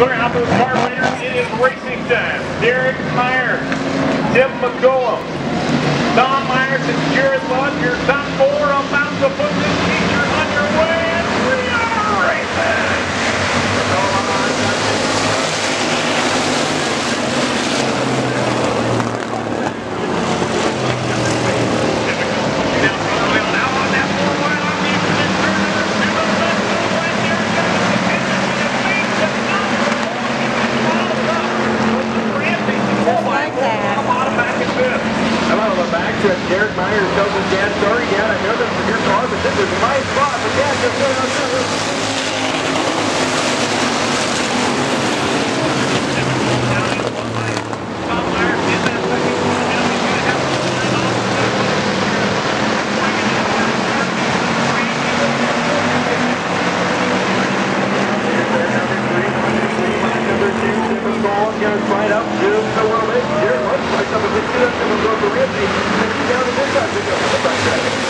Clearing out those car leaders, it is racing time. Derek Meyer, Tim McGowan, Tom Myers, stretch, Derek Myers tells his dad, sorry, Dad, I know this is your car, but this is my spot. But Dad, just go down right up, just a little bit. Jared たと別になってもどうやってやるべきなんですよ。